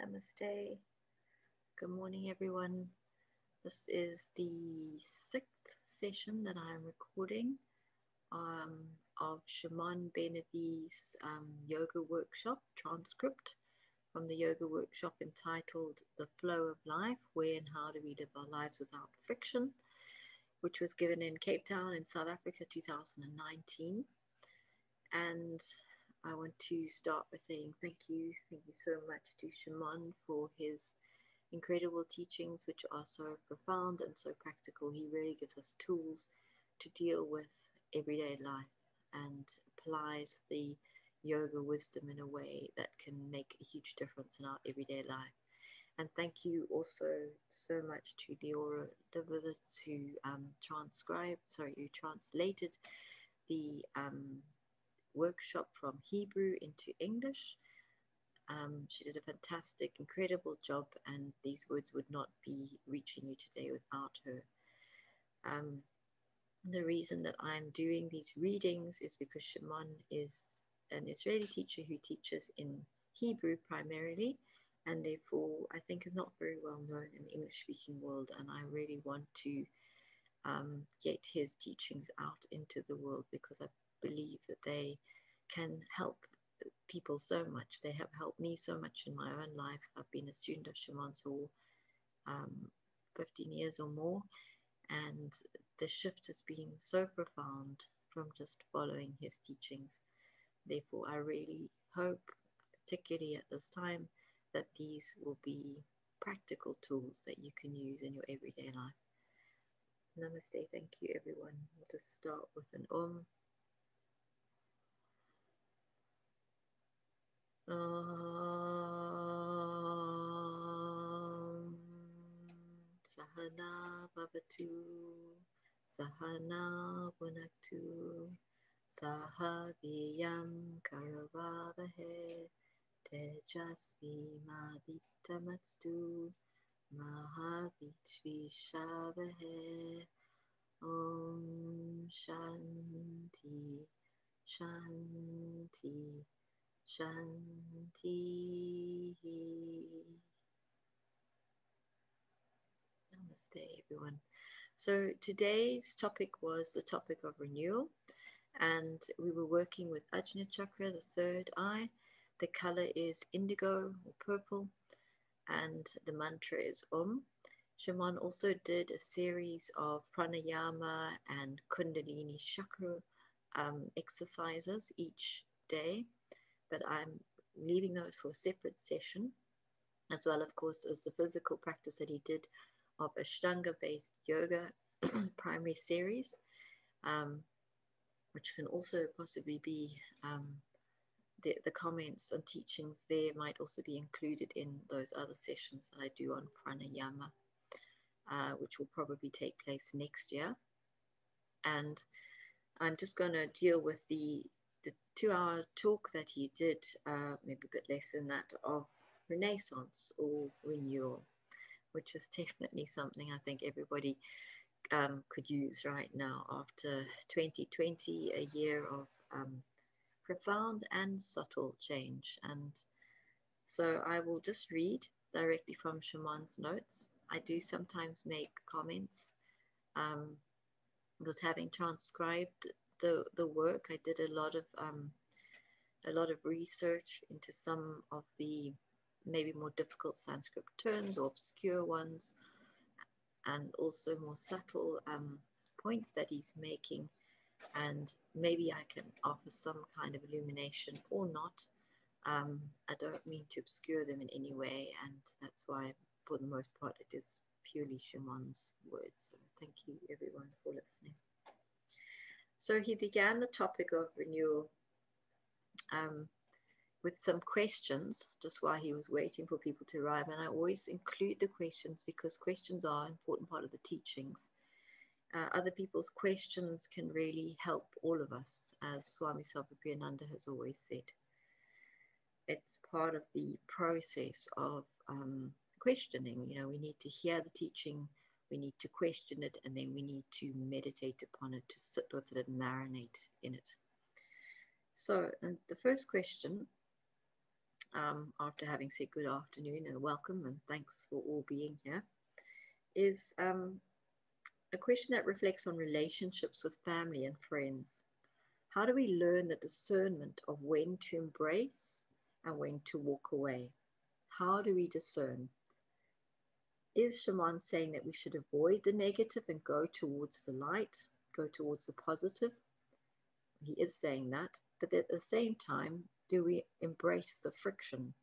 Namaste. Good morning, everyone. This is the sixth session that I'm recording um, of Shimon Ben Avi's um, yoga workshop transcript from the yoga workshop entitled The Flow of Life Where and How Do We Live Our Lives Without Friction, which was given in Cape Town in South Africa 2019. And I want to start by saying thank you. Thank you so much to Shimon for his incredible teachings, which are so profound and so practical. He really gives us tools to deal with everyday life and applies the yoga wisdom in a way that can make a huge difference in our everyday life. And thank you also so much to Leora Devovitz who um, transcribed, sorry, who translated the um, workshop from Hebrew into English. Um, she did a fantastic, incredible job, and these words would not be reaching you today without her. Um, the reason that I'm doing these readings is because Shimon is an Israeli teacher who teaches in Hebrew primarily, and therefore I think is not very well known in the English speaking world. And I really want to um, get his teachings out into the world because I believe that they can help people so much. They have helped me so much in my own life. I've been a student of Shimon's for um, 15 years or more, and the shift has been so profound from just following his teachings. Therefore, I really hope, particularly at this time, that these will be practical tools that you can use in your everyday life. Namaste. Thank you, everyone. We'll just start with an Om. Sahana Bhavatu Sahana Punaktu Sahaviyam Karavavahe Tejasvi Maditamatstu Mahavishvishavahe Om Shanti Shanti Shanti. Namaste, everyone. So today's topic was the topic of renewal, and we were working with Ajna Chakra, the third eye. The color is indigo or purple, and the mantra is Om. Shimon also did a series of pranayama and kundalini chakra um, exercises each day but I'm leaving those for a separate session, as well, of course, as the physical practice that he did of Ashtanga based yoga primary series, um, which can also possibly be um, the, the comments and teachings there might also be included in those other sessions that I do on pranayama, uh, which will probably take place next year. And I'm just going to deal with the the two hour talk that he did, uh, maybe a bit less than that, of Renaissance or renewal, which is definitely something I think everybody um, could use right now after 2020, a year of um, profound and subtle change. And so I will just read directly from Shimon's notes. I do sometimes make comments um, because having transcribed the the work. I did a lot of um, a lot of research into some of the maybe more difficult Sanskrit terms or obscure ones, and also more subtle um, points that he's making. And maybe I can offer some kind of illumination or not. Um, I don't mean to obscure them in any way, and that's why, for the most part, it is purely Shimon's words. So thank you, everyone, for listening. So he began the topic of renewal um, with some questions just while he was waiting for people to arrive. And I always include the questions because questions are an important part of the teachings. Uh, other people's questions can really help all of us, as Swami Sarvapriyananda has always said. It's part of the process of um, questioning. You know, we need to hear the teaching we need to question it and then we need to meditate upon it, to sit with it and marinate in it. So, and the first question um, after having said good afternoon and welcome and thanks for all being here, is um, a question that reflects on relationships with family and friends. How do we learn the discernment of when to embrace and when to walk away? How do we discern? Is Shimon saying that we should avoid the negative and go towards the light, go towards the positive? He is saying that, but at the same time, do we embrace the friction?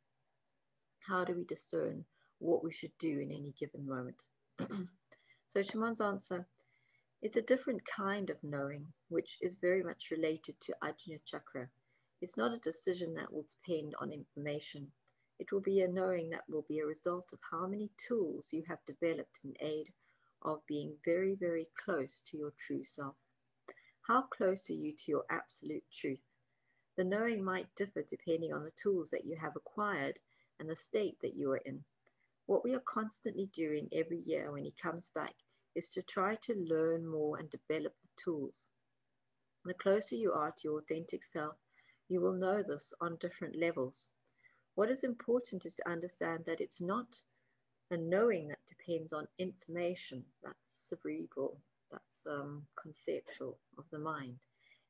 How do we discern what we should do in any given moment? so Shimon's answer is a different kind of knowing, which is very much related to Ajna Chakra. It's not a decision that will depend on information. It will be a knowing that will be a result of how many tools you have developed in aid of being very, very close to your true self. How close are you to your absolute truth? The knowing might differ depending on the tools that you have acquired and the state that you are in. What we are constantly doing every year when he comes back is to try to learn more and develop the tools. The closer you are to your authentic self, you will know this on different levels. What is important is to understand that it's not a knowing that depends on information, that's cerebral, that's um, conceptual of the mind.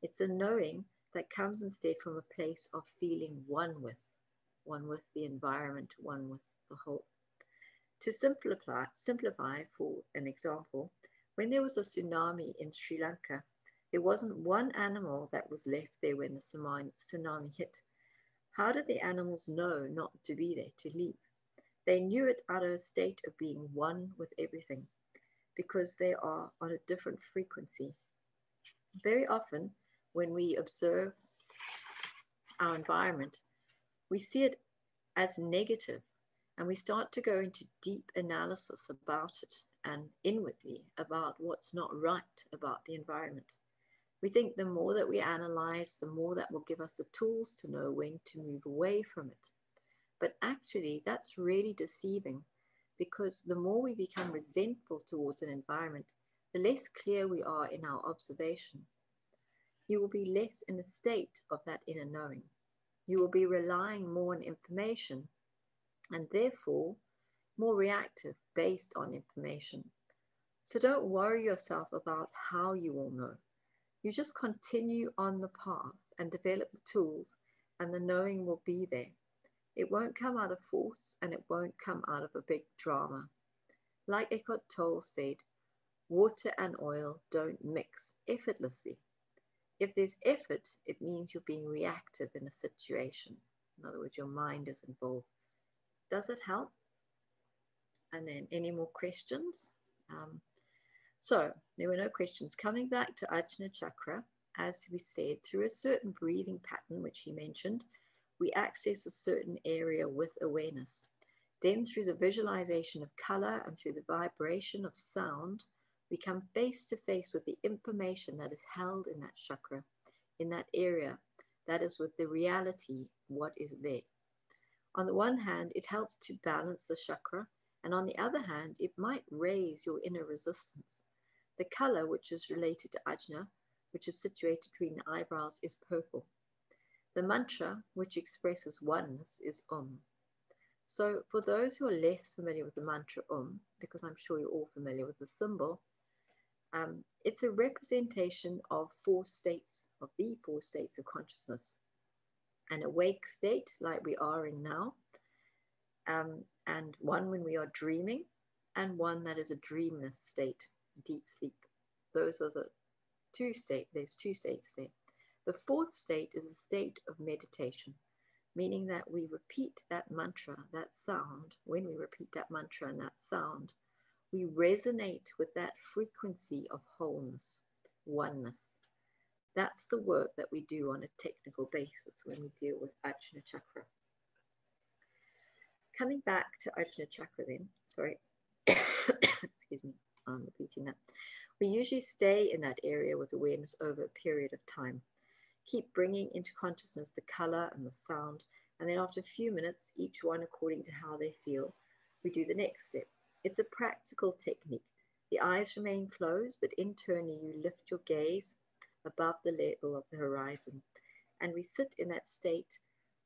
It's a knowing that comes instead from a place of feeling one with, one with the environment, one with the whole. To simplify, simplify, for an example, when there was a tsunami in Sri Lanka, there wasn't one animal that was left there when the tsunami hit. How did the animals know not to be there, to leave? They knew it out of a state of being one with everything because they are on a different frequency. Very often, when we observe our environment, we see it as negative and we start to go into deep analysis about it and inwardly about what's not right about the environment. We think the more that we analyze, the more that will give us the tools to know when to move away from it. But actually, that's really deceiving because the more we become resentful towards an environment, the less clear we are in our observation. You will be less in a state of that inner knowing. You will be relying more on information and therefore more reactive based on information. So don't worry yourself about how you will know. You just continue on the path and develop the tools, and the knowing will be there. It won't come out of force and it won't come out of a big drama. Like Eckhart Tolle said, water and oil don't mix effortlessly. If there's effort, it means you're being reactive in a situation. In other words, your mind is involved. Does it help? And then any more questions? Um, so there were no questions. Coming back to Ajna Chakra, as we said, through a certain breathing pattern, which he mentioned, we access a certain area with awareness. Then through the visualization of color and through the vibration of sound, we come face to face with the information that is held in that chakra, in that area, that is with the reality, what is there. On the one hand, it helps to balance the chakra, and on the other hand, it might raise your inner resistance. The color, which is related to ajna, which is situated between the eyebrows, is purple. The mantra, which expresses oneness, is Om. So, for those who are less familiar with the mantra Om, because I'm sure you're all familiar with the symbol, um, it's a representation of four states, of the four states of consciousness an awake state like we are in now, um, and one when we are dreaming, and one that is a dreamless state, deep sleep. Those are the two states, there's two states there. The fourth state is a state of meditation, meaning that we repeat that mantra, that sound. When we repeat that mantra and that sound, we resonate with that frequency of wholeness, oneness, that's the work that we do on a technical basis when we deal with Ajna Chakra. Coming back to Ajna Chakra then, sorry, excuse me, I'm repeating that. We usually stay in that area with awareness over a period of time. Keep bringing into consciousness the color and the sound, and then after a few minutes, each one according to how they feel, we do the next step. It's a practical technique. The eyes remain closed, but internally you lift your gaze above the level of the horizon. And we sit in that state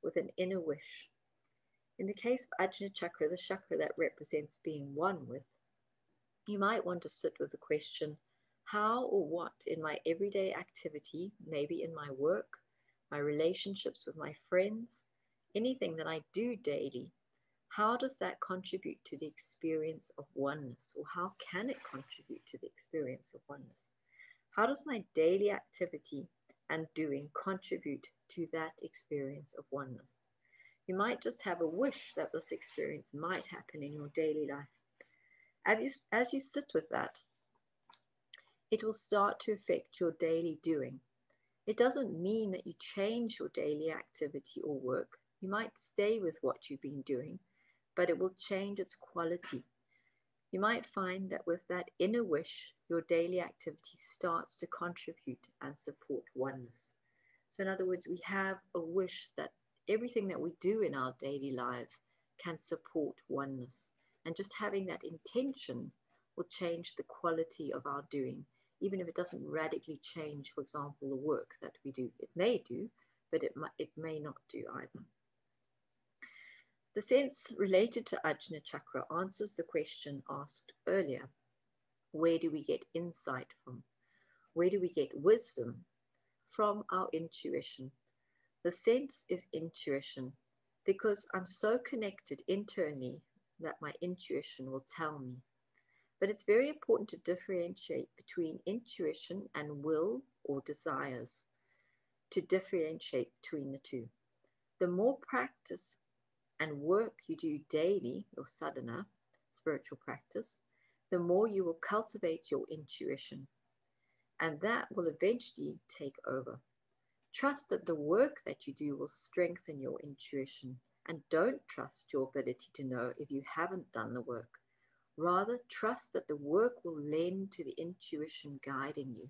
with an inner wish. In the case of Ajna Chakra, the chakra that represents being one with, you might want to sit with the question how or what in my everyday activity, maybe in my work, my relationships with my friends, anything that I do daily, how does that contribute to the experience of oneness? Or how can it contribute to the experience of oneness? How does my daily activity and doing contribute to that experience of oneness? You might just have a wish that this experience might happen in your daily life. As you, sit with that, it will start to affect your daily doing. It doesn't mean that you change your daily activity or work. You might stay with what you've been doing, but it will change its quality. You might find that with that inner wish, your daily activity starts to contribute and support oneness. So, in other words, we have a wish that everything that we do in our daily lives can support oneness. And just having that intention will change the quality of our doing, even if it doesn't radically change, for example, the work that we do. It may do, but it, might, it may not do either. The sense related to Ajna Chakra answers the question asked earlier where do we get insight from? Where do we get wisdom? From our intuition. The sense is intuition because I'm so connected internally that my intuition will tell me. But it's very important to differentiate between intuition and will or desires, to differentiate between the two. The more practice and work you do daily, your sadhana, spiritual practice, the more you will cultivate your intuition. And that will eventually take over. Trust that the work that you do will strengthen your intuition and don't trust your ability to know if you haven't done the work. Rather, trust that the work will lend to the intuition guiding you.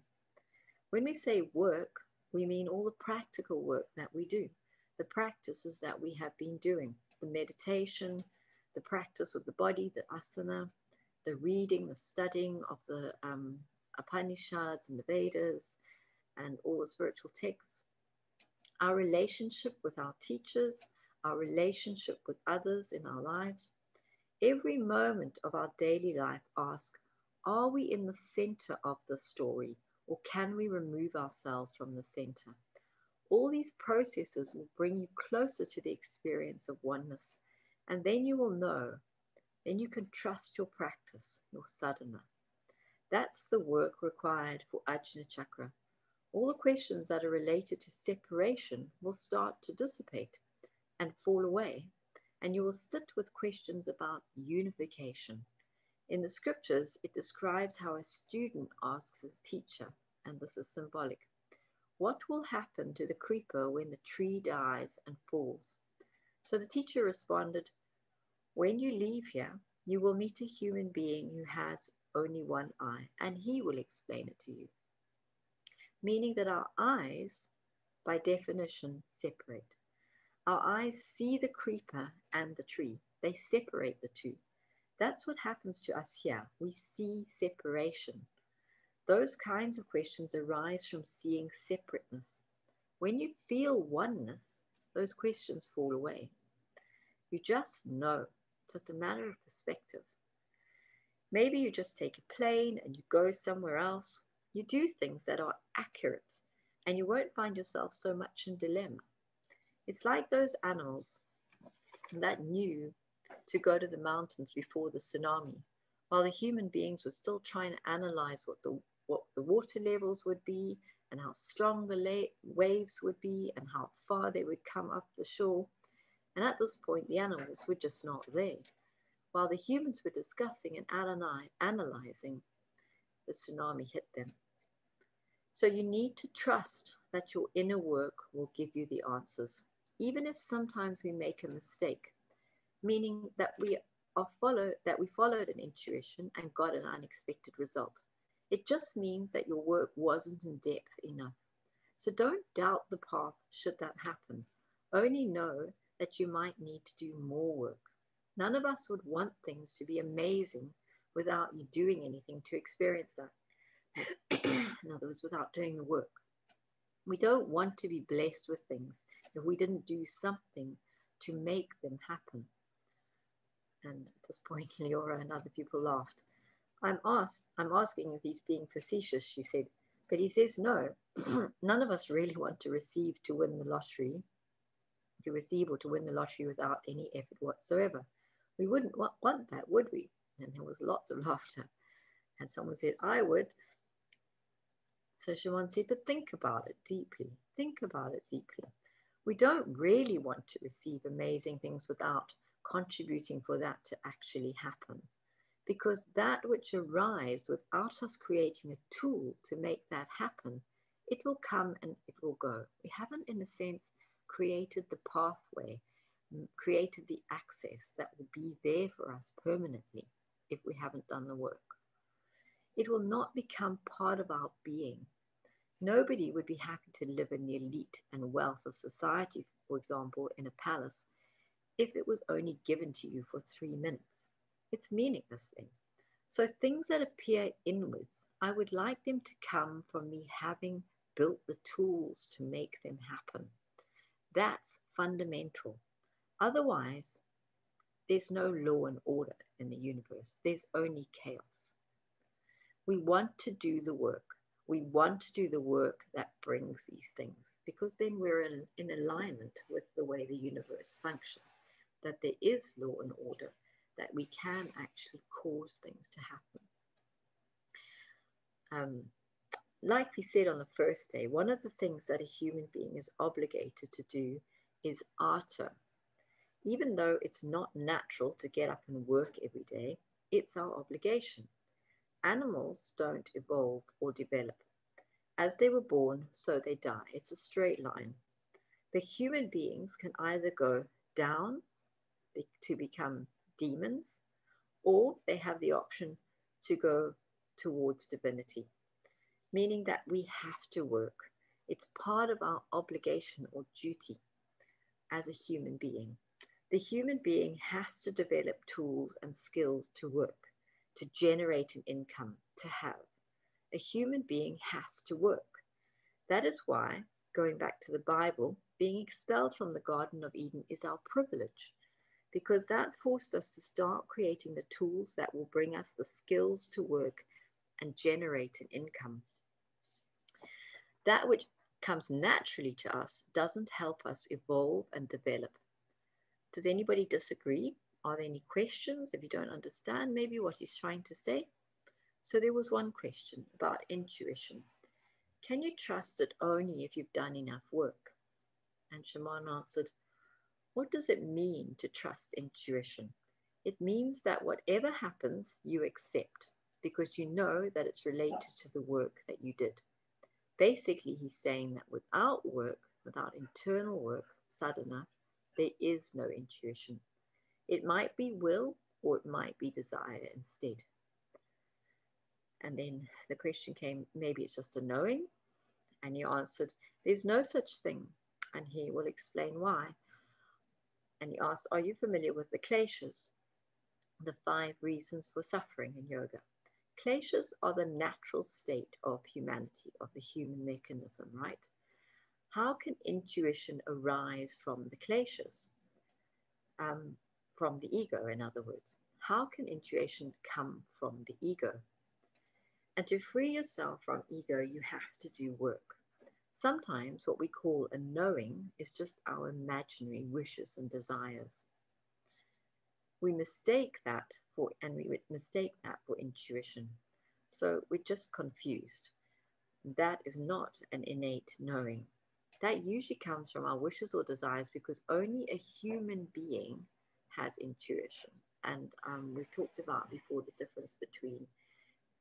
When we say work, we mean all the practical work that we do, the practices that we have been doing, the meditation, the practice with the body, the asana, the reading, the studying of the um, Upanishads and the Vedas and all the spiritual texts, our relationship with our teachers, our relationship with others in our lives. Every moment of our daily life, ask Are we in the center of the story, or can we remove ourselves from the center? All these processes will bring you closer to the experience of oneness, and then you will know. Then you can trust your practice, your sadhana. That's the work required for Ajna Chakra. All the questions that are related to separation will start to dissipate and fall away, and you will sit with questions about unification. In the scriptures, it describes how a student asks his teacher, and this is symbolic what will happen to the creeper when the tree dies and falls? So the teacher responded, When you leave here, you will meet a human being who has only one eye, and he will explain it to you. Meaning that our eyes, by definition, separate. Our eyes see the creeper and the tree, they separate the two. That's what happens to us here. We see separation. Those kinds of questions arise from seeing separateness. When you feel oneness, those questions fall away. You just know. So it's a matter of perspective. Maybe you just take a plane and you go somewhere else. You do things that are accurate and you won't find yourself so much in dilemma. It's like those animals that knew to go to the mountains before the tsunami, while the human beings were still trying to analyze what the, what the water levels would be and how strong the waves would be and how far they would come up the shore. And at this point, the animals were just not there. While the humans were discussing and analyzing, the tsunami hit them. So you need to trust that your inner work will give you the answers even if sometimes we make a mistake, meaning that we are follow that we followed an intuition and got an unexpected result. It just means that your work wasn't in depth enough. So don't doubt the path should that happen. Only know that you might need to do more work. None of us would want things to be amazing without you doing anything to experience that. in other words, without doing the work. We don't want to be blessed with things if we didn't do something to make them happen. And at this point, Leora and other people laughed. I'm asked, I'm asking if he's being facetious, she said. But he says no. None of us really want to receive to win the lottery, to receive or to win the lottery without any effort whatsoever. We wouldn't want that, would we? And there was lots of laughter. And someone said, I would. So Shimon said, but think about it deeply. Think about it deeply. We don't really want to receive amazing things without contributing for that to actually happen. Because that which arrives without us creating a tool to make that happen, it will come and it will go. We haven't, in a sense, created the pathway, created the access that will be there for us permanently if we haven't done the work. It will not become part of our being. Nobody would be happy to live in the elite and wealth of society, for example, in a palace, if it was only given to you for three minutes. It's meaningless then. So things that appear inwards, I would like them to come from me having built the tools to make them happen. That's fundamental. Otherwise, there's no law and order in the universe. There's only chaos. We want to do the work. We want to do the work that brings these things because then we're in, in alignment with the way the universe functions, that there is law and order, that we can actually cause things to happen. Um, like we said on the first day, one of the things that a human being is obligated to do is arter. Even though it's not natural to get up and work every day, it's our obligation. Animals don't evolve or develop. As they were born, so they die. It's a straight line. But human beings can either go down to become demons, or they have the option to go towards divinity, meaning that we have to work. It's part of our obligation or duty as a human being. The human being has to develop tools and skills to work, to generate an income, to have. A human being has to work. That is why, going back to the Bible, being expelled from the Garden of Eden is our privilege because that forced us to start creating the tools that will bring us the skills to work and generate an income. That which comes naturally to us doesn't help us evolve and develop. Does anybody disagree? Are there any questions? If you don't understand maybe what he's trying to say. So there was one question about intuition. Can you trust it only if you've done enough work? And Shimon answered, what does it mean to trust intuition? It means that whatever happens, you accept because you know that it's related to the work that you did. Basically, he's saying that without work, without internal work, sadhana, there is no intuition. It might be will or it might be desire instead. And then the question came maybe it's just a knowing. And you answered, there's no such thing. And he will explain why and he asks, Are you familiar with the kleshas? The five reasons for suffering in yoga. Kleshas are the natural state of humanity, of the human mechanism, right? How can intuition arise from the kleshas? Um, from the ego, in other words. How can intuition come from the ego? And to free yourself from ego, you have to do work. Sometimes what we call a knowing is just our imaginary wishes and desires. We mistake that for, and we mistake that for intuition. So we're just confused. That is not an innate knowing. That usually comes from our wishes or desires because only a human being has intuition. And um, we've talked about before the difference between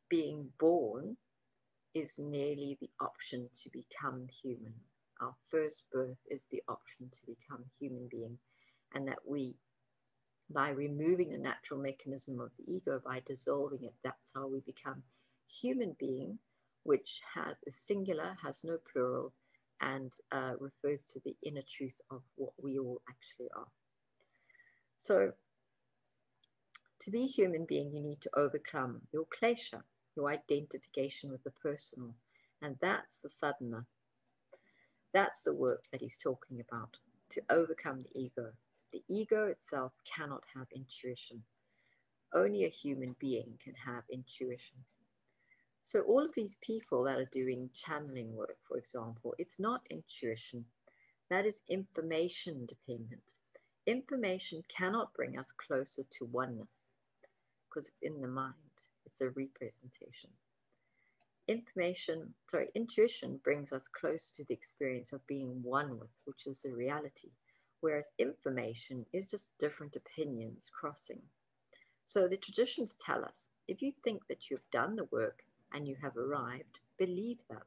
being born is merely the option to become human. Our first birth is the option to become human being, and that we, by removing the natural mechanism of the ego, by dissolving it, that's how we become human being, which has a singular, has no plural, and uh, refers to the inner truth of what we all actually are. So, to be a human being, you need to overcome your klesha, your identification with the personal. And that's the sadhana. That's the work that he's talking about to overcome the ego. The ego itself cannot have intuition. Only a human being can have intuition. So, all of these people that are doing channeling work, for example, it's not intuition, that is information dependent. Information cannot bring us closer to oneness because it's in the mind, it's a representation. Information, sorry, intuition brings us closer to the experience of being one with, which is the reality, whereas information is just different opinions crossing. So the traditions tell us if you think that you've done the work and you have arrived, believe that.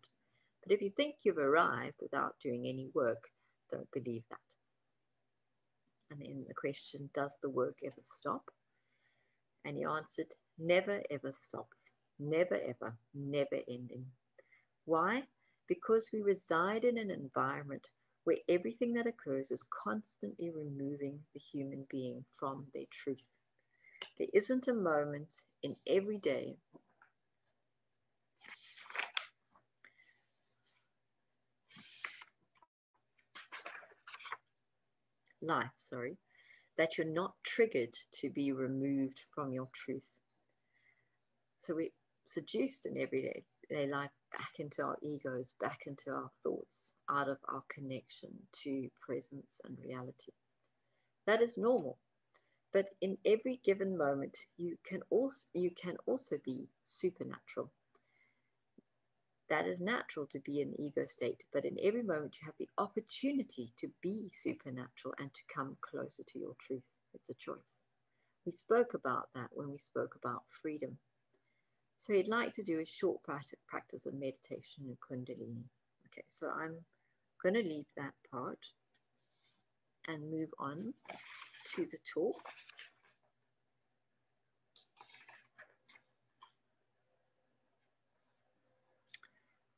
But if you think you've arrived without doing any work, don't believe that. And then the question, does the work ever stop? And he answered, never ever stops. Never ever, never ending. Why? Because we reside in an environment where everything that occurs is constantly removing the human being from their truth. There isn't a moment in every day life, sorry, that you're not triggered to be removed from your truth. So we're seduced in everyday life back into our egos, back into our thoughts, out of our connection to presence and reality. That is normal. But in every given moment, you can also you can also be supernatural that is natural to be in the ego state, but in every moment you have the opportunity to be supernatural and to come closer to your truth. It's a choice. We spoke about that when we spoke about freedom. So he'd like to do a short practice of meditation in Kundalini. Okay, so I'm going to leave that part and move on to the talk.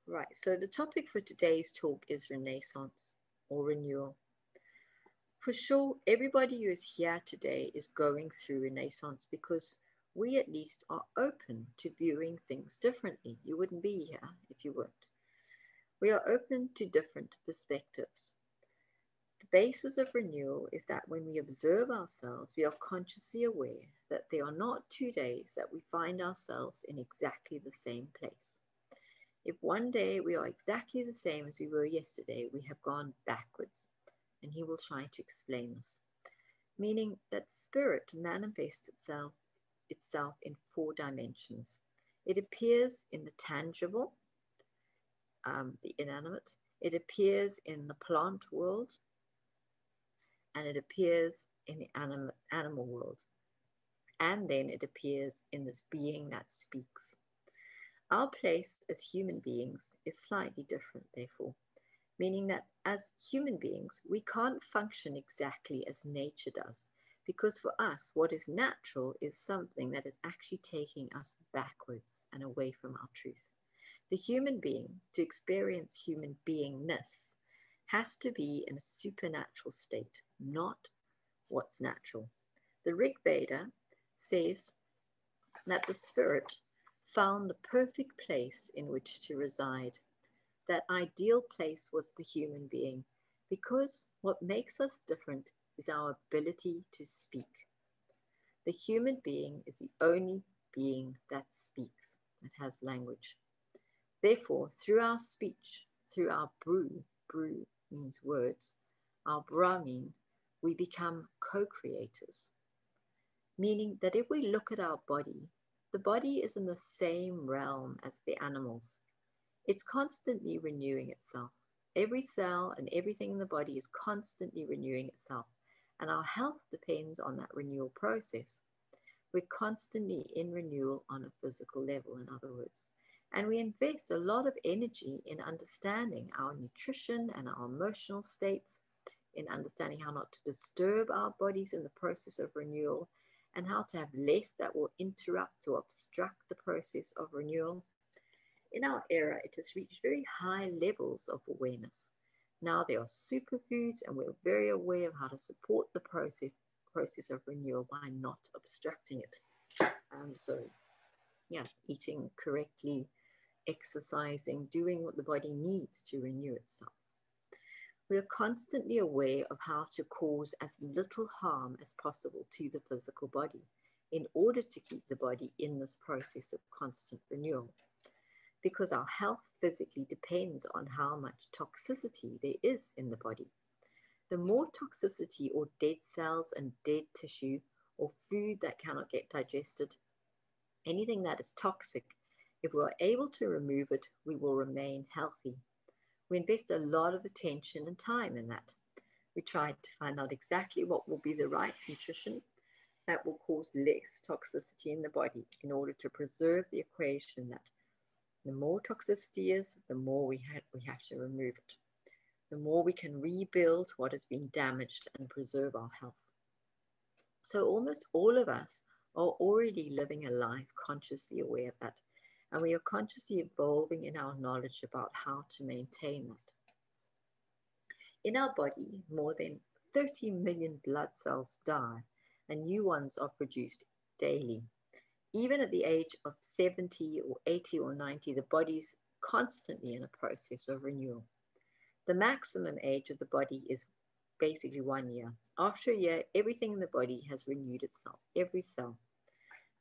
Right, so the topic for today's talk is Renaissance or renewal. For sure, everybody who is here today is going through Renaissance because we at least are open to viewing things differently. You wouldn't be here if you weren't. We are open to different perspectives. The basis of renewal is that when we observe ourselves, we are consciously aware that there are not two days that we find ourselves in exactly the same place. If one day we are exactly the same as we were yesterday, we have gone backwards. And he will try to explain this. Meaning that spirit manifests itself, itself in four dimensions. It appears in the tangible, um, the inanimate, it appears in the plant world, and it appears in the anim- animal world. And then it appears in this being that speaks. Our place as human beings is slightly different, therefore, meaning that as human beings, we can't function exactly as nature does, because for us, what is natural is something that is actually taking us backwards and away from our truth. The human being, to experience human beingness, has to be in a supernatural state, not what's natural. The Rig Veda says that the spirit found the perfect place in which to reside. That ideal place was the human being, because what makes us different is our ability to speak. The human being is the only being that speaks, that has language. Therefore, through our speech, through our brew, brew means words, our Brahmin, we become co creators. Meaning that if we look at our body the body is in the same realm as the animals. It's constantly renewing itself. Every cell and everything in the body is constantly renewing itself, and our health depends on that renewal process. We're constantly in renewal on a physical level, in other words. And we invest a lot of energy in understanding our nutrition and our emotional states, in understanding how not to disturb our bodies in the process of renewal, and how to have less that will interrupt or obstruct the process of renewal. In our era, it has reached very high levels of awareness. Now there are superfoods, and we're very aware of how to support the process, process of renewal by not obstructing it. Um, so, yeah, eating correctly, exercising, doing what the body needs to renew itself. We are constantly aware of how to cause as little harm as possible to the physical body in order to keep the body in this process of constant renewal. Because our health physically depends on how much toxicity there is in the body. The more toxicity or dead cells and dead tissue or food that cannot get digested, anything that is toxic, if we are able to remove it, we will remain healthy. We invest a lot of attention and time in that. We try to find out exactly what will be the right nutrition that will cause less toxicity in the body in order to preserve the equation that the more toxicity is, the more we, ha- we have to remove it. The more we can rebuild what has been damaged and preserve our health. So almost all of us are already living a life consciously aware of that and we are consciously evolving in our knowledge about how to maintain that. In our body, more than 30 million blood cells die and new ones are produced daily. Even at the age of 70 or 80 or 90, the body's constantly in a process of renewal. The maximum age of the body is basically one year. After a year, everything in the body has renewed itself, every cell.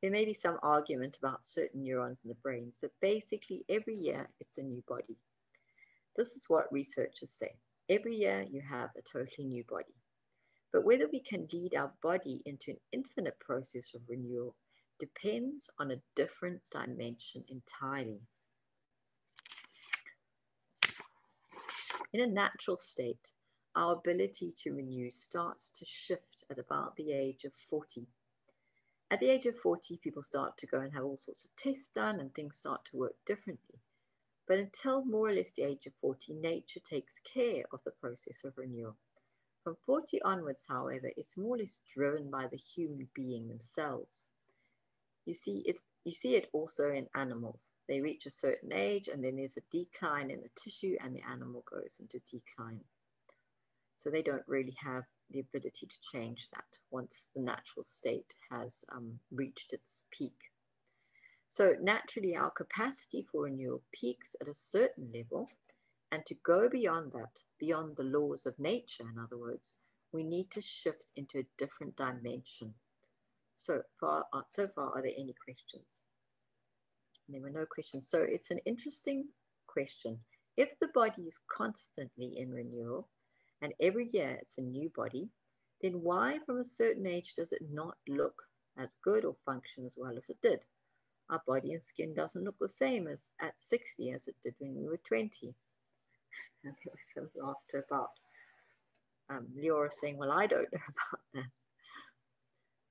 There may be some argument about certain neurons in the brains, but basically every year it's a new body. This is what researchers say. Every year you have a totally new body. But whether we can lead our body into an infinite process of renewal depends on a different dimension entirely. In a natural state, our ability to renew starts to shift at about the age of 40 at the age of 40, people start to go and have all sorts of tests done and things start to work differently. But until more or less the age of 40, nature takes care of the process of renewal. From 40 onwards, however, it's more or less driven by the human being themselves. You see, it's, you see it also in animals. They reach a certain age and then there's a decline in the tissue and the animal goes into decline. So they don't really have the ability to change that once the natural state has um, reached its peak. So naturally, our capacity for renewal peaks at a certain level, and to go beyond that, beyond the laws of nature, in other words, we need to shift into a different dimension. So far, uh, so far, are there any questions? There were no questions. So it's an interesting question. If the body is constantly in renewal, and every year it's a new body, then why from a certain age does it not look as good or function as well as it did? Our body and skin doesn't look the same as at 60 as it did when we were 20. And there was some laughter about um, Leora saying, well, I don't know about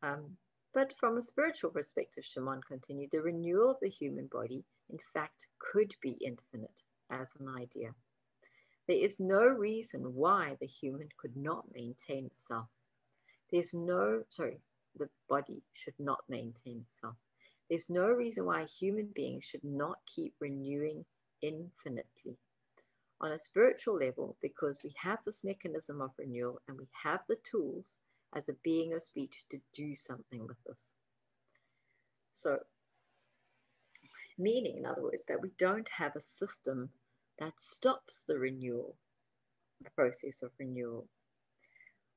that. Um, but from a spiritual perspective, Shimon continued, the renewal of the human body, in fact, could be infinite as an idea. There is no reason why the human could not maintain itself. There's no, sorry, the body should not maintain itself. There's no reason why a human being should not keep renewing infinitely. On a spiritual level, because we have this mechanism of renewal and we have the tools as a being of speech to do something with this. So, meaning, in other words, that we don't have a system that stops the renewal, the process of renewal.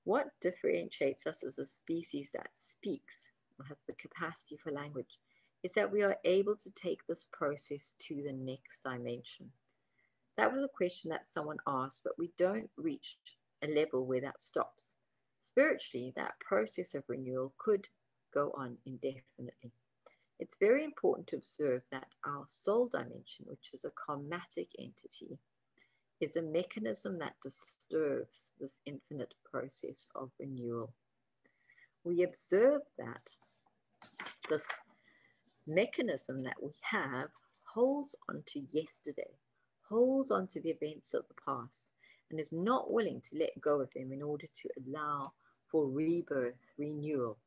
What differentiates us as a species that speaks or has the capacity for language is that we are able to take this process to the next dimension. That was a question that someone asked, but we don't reach a level where that stops. Spiritually, that process of renewal could go on indefinitely. It's very important to observe that our soul dimension, which is a karmatic entity, is a mechanism that disturbs this infinite process of renewal. We observe that this mechanism that we have holds onto yesterday, holds onto the events of the past, and is not willing to let go of them in order to allow for rebirth, renewal,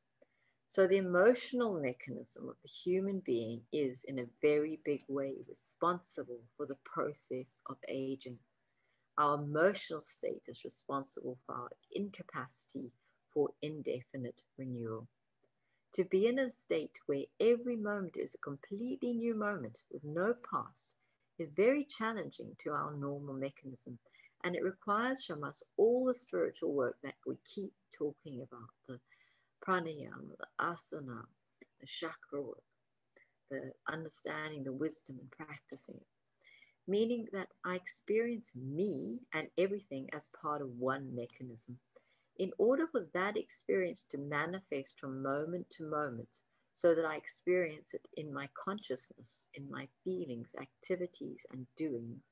so, the emotional mechanism of the human being is, in a very big way, responsible for the process of aging. Our emotional state is responsible for our incapacity for indefinite renewal. To be in a state where every moment is a completely new moment with no past is very challenging to our normal mechanism And it requires from us all the spiritual work that we keep talking about the pranayama, the asana, the chakra work, the understanding, the wisdom, and practicing it. Meaning that I experience me and everything as part of one mechanism. In order for that experience to manifest from moment to moment, so that I experience it in my consciousness, in my feelings, activities, and doings,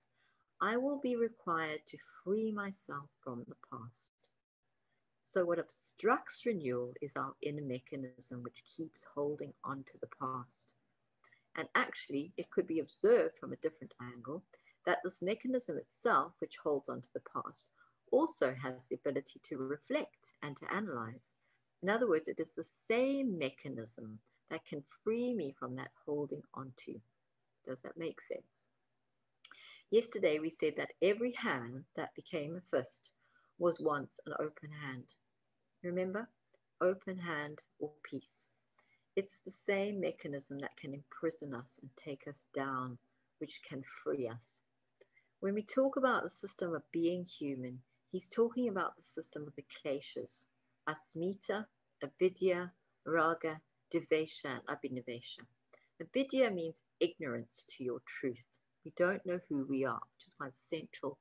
I will be required to free myself from the past. So, what obstructs renewal is our inner mechanism which keeps holding on to the past. And actually, it could be observed from a different angle that this mechanism itself, which holds on to the past, also has the ability to reflect and to analyze. In other words, it is the same mechanism that can free me from that holding onto. Does that make sense? Yesterday, we said that every hand that became a fist was once an open hand. Remember? Open hand or peace. It's the same mechanism that can imprison us and take us down, which can free us. When we talk about the system of being human, he's talking about the system of the kleshas, asmita, avidya, raga, dvesha, and. Avidya means ignorance to your truth. We don't know who we are, which is why the central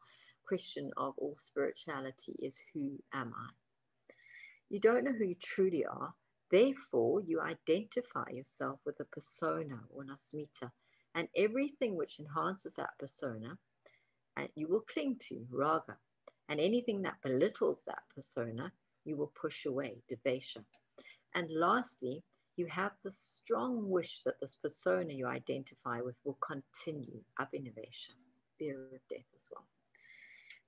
question of all spirituality is who am I? You don't know who you truly are. Therefore, you identify yourself with a persona or an asmita, and everything which enhances that persona, and you will cling to raga, and anything that belittles that persona, you will push away dvesha. And lastly, you have the strong wish that this persona you identify with will continue abhinivesha, fear of death as well.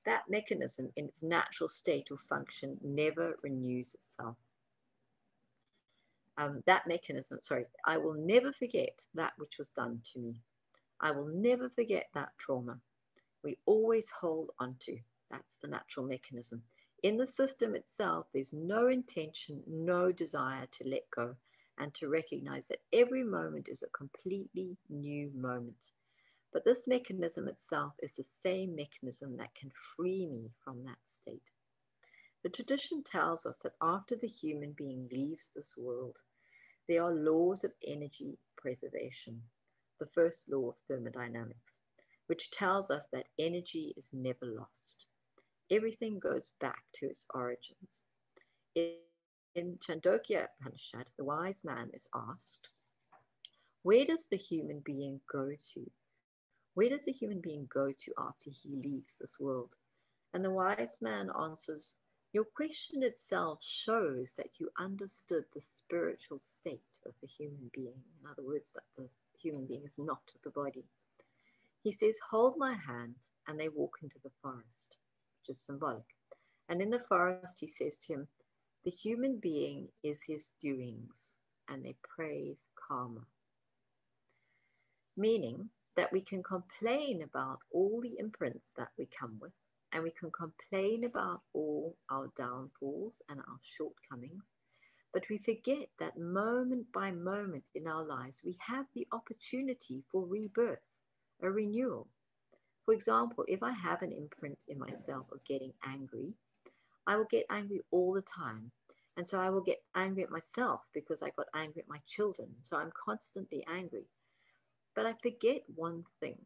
That mechanism in its natural state or function never renews itself. Um, that mechanism, sorry, I will never forget that which was done to me. I will never forget that trauma. We always hold onto. That's the natural mechanism. In the system itself, there's no intention, no desire to let go and to recognize that every moment is a completely new moment. But this mechanism itself is the same mechanism that can free me from that state. The tradition tells us that after the human being leaves this world, there are laws of energy preservation. The first law of thermodynamics, which tells us that energy is never lost. Everything goes back to its origins. In Chandogya Upanishad, the wise man is asked, Where does the human being go to? Where does the human being go to after he leaves this world? And the wise man answers, Your question itself shows that you understood the spiritual state of the human being. In other words, that the human being is not of the body. He says, Hold my hand, and they walk into the forest, which is symbolic. And in the forest, he says to him, the human being is his doings, and they praise karma. Meaning that we can complain about all the imprints that we come with, and we can complain about all our downfalls and our shortcomings, but we forget that moment by moment in our lives, we have the opportunity for rebirth, a renewal. For example, if I have an imprint in myself of getting angry, I will get angry all the time. And so I will get angry at myself because I got angry at my children. So I'm constantly angry. But I forget one thing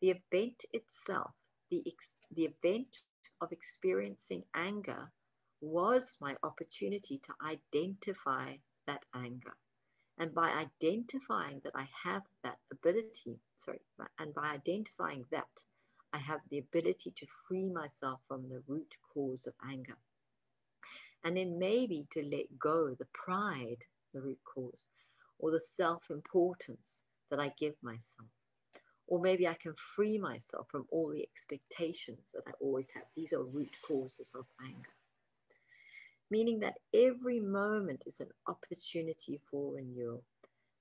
the event itself, the, ex- the event of experiencing anger was my opportunity to identify that anger. And by identifying that I have that ability, sorry, and by identifying that, I have the ability to free myself from the root cause of anger. And then maybe to let go the pride, the root cause, or the self importance that I give myself. Or maybe I can free myself from all the expectations that I always have. These are root causes of anger. Meaning that every moment is an opportunity for renewal.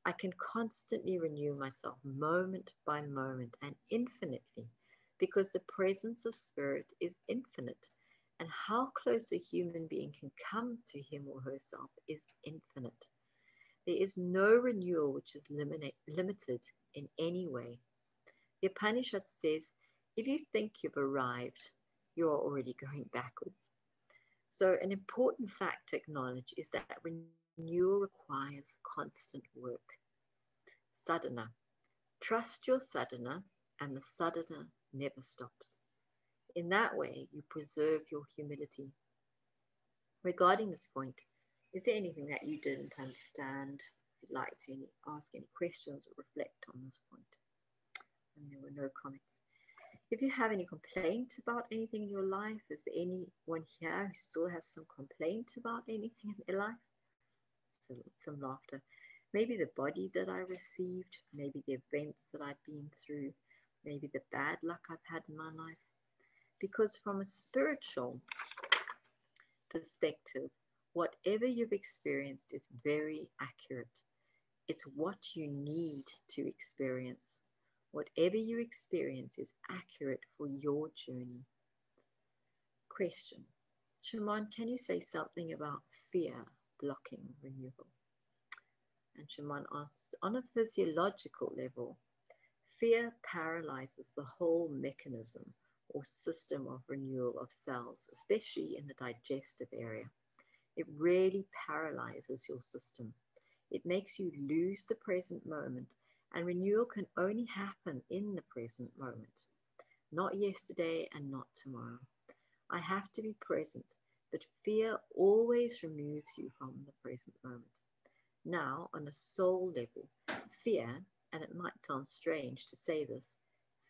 I can constantly renew myself moment by moment and infinitely because the presence of spirit is infinite and how close a human being can come to him or herself is infinite. There is no renewal which is limit, limited in any way. The Upanishad says, if you think you've arrived, you are already going backwards. So, an important fact to acknowledge is that renewal requires constant work. Sadhana. Trust your sadhana, and the sadhana never stops. In that way, you preserve your humility. Regarding this point, is there anything that you didn't understand? If you'd like to any, ask any questions or reflect on this point. And there were no comments. If you have any complaints about anything in your life, is there anyone here who still has some complaint about anything in their life? So, some laughter. Maybe the body that I received, maybe the events that I've been through, maybe the bad luck I've had in my life. Because from a spiritual perspective, whatever you've experienced is very accurate. It's what you need to experience. Whatever you experience is accurate for your journey. Question Shimon, can you say something about fear blocking renewal? And Shimon asks On a physiological level, fear paralyzes the whole mechanism or system of renewal of cells, especially in the digestive area. It really paralyzes your system. It makes you lose the present moment, and renewal can only happen in the present moment, not yesterday and not tomorrow. I have to be present, but fear always removes you from the present moment. Now, on a soul level, fear, and it might sound strange to say this,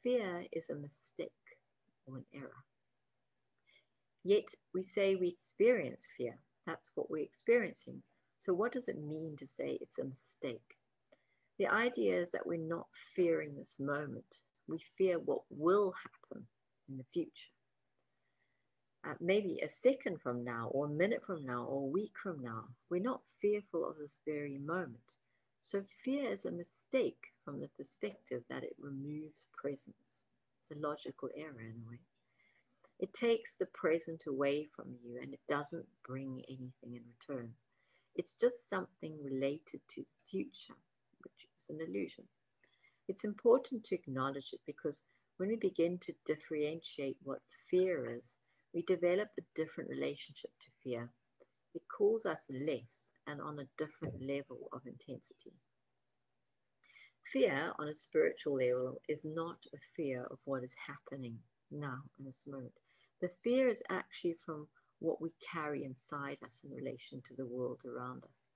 fear is a mistake or an error. Yet we say we experience fear. That's what we're experiencing. So, what does it mean to say it's a mistake? The idea is that we're not fearing this moment, we fear what will happen in the future. Uh, maybe a second from now, or a minute from now, or a week from now, we're not fearful of this very moment. So, fear is a mistake from the perspective that it removes presence. It's a logical error in a way. It takes the present away from you and it doesn't bring anything in return. It's just something related to the future, which is an illusion. It's important to acknowledge it because when we begin to differentiate what fear is, we develop a different relationship to fear. It calls us less and on a different level of intensity. Fear on a spiritual level is not a fear of what is happening now in this moment. The fear is actually from what we carry inside us in relation to the world around us.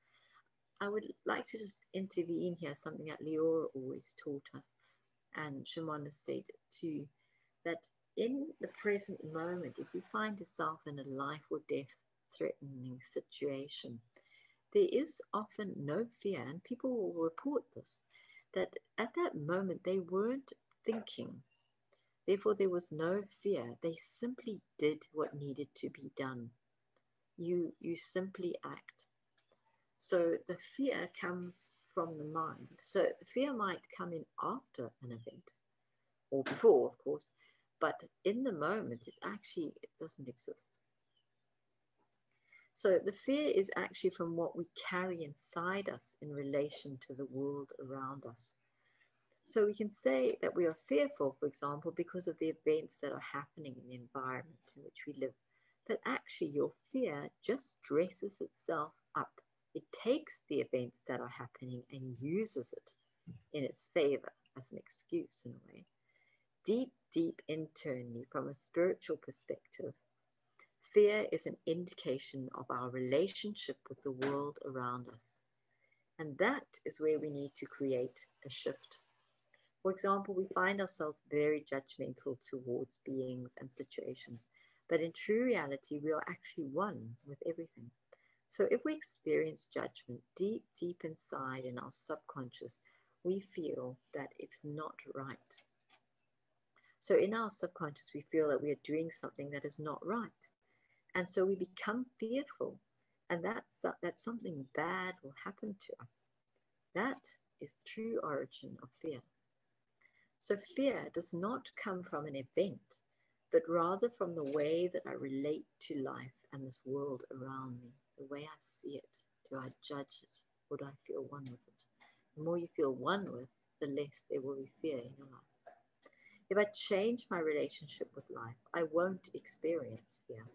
I would like to just intervene here, something that Leora always taught us, and Shimon has said too, that in the present moment, if you find yourself in a life or death threatening situation, there is often no fear, and people will report this that at that moment they weren't thinking. Therefore, there was no fear. They simply did what needed to be done. You, you simply act. So the fear comes from the mind. So fear might come in after an event or before, of course, but in the moment, it actually it doesn't exist. So the fear is actually from what we carry inside us in relation to the world around us. So we can say that we are fearful, for example, because of the events that are happening in the environment in which we live. But actually, your fear just dresses itself up. It takes the events that are happening and uses it in its favor as an excuse, in a way. Deep, deep internally, from a spiritual perspective, Fear is an indication of our relationship with the world around us. And that is where we need to create a shift. For example, we find ourselves very judgmental towards beings and situations, but in true reality, we are actually one with everything. So if we experience judgment deep, deep inside in our subconscious, we feel that it's not right. So in our subconscious, we feel that we are doing something that is not right. And so we become fearful, and that's, that something bad will happen to us. That is the true origin of fear. So fear does not come from an event, but rather from the way that I relate to life and this world around me, the way I see it. Do I judge it or do I feel one with it? The more you feel one with, the less there will be fear in your life. If I change my relationship with life, I won't experience fear.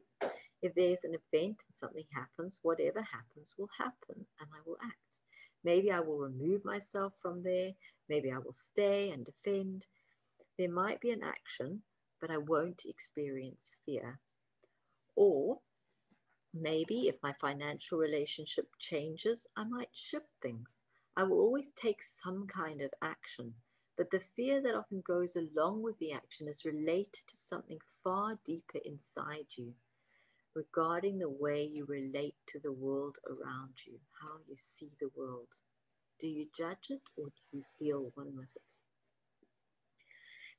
If there's an event and something happens, whatever happens will happen and I will act. Maybe I will remove myself from there. Maybe I will stay and defend. There might be an action, but I won't experience fear. Or maybe if my financial relationship changes, I might shift things. I will always take some kind of action, but the fear that often goes along with the action is related to something far deeper inside you regarding the way you relate to the world around you, how you see the world. Do you judge it or do you feel one with it?